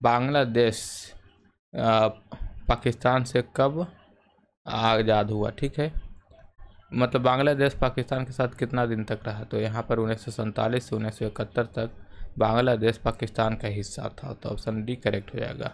बांग्लादेश पाकिस्तान से कब आज़ाद हुआ? ठीक है। मतलब बांग्लादेश, पाकिस्तान के साथ कितना दिन तक रहा? तो यहाँ पर उन्नीस सौ सैंतालीस से उन्नीस सौ इकहत्तर तक बांग्लादेश, पाकिस्तान का हिस्सा था। तो ऑप्शन डी करेक्ट हो जाएगा।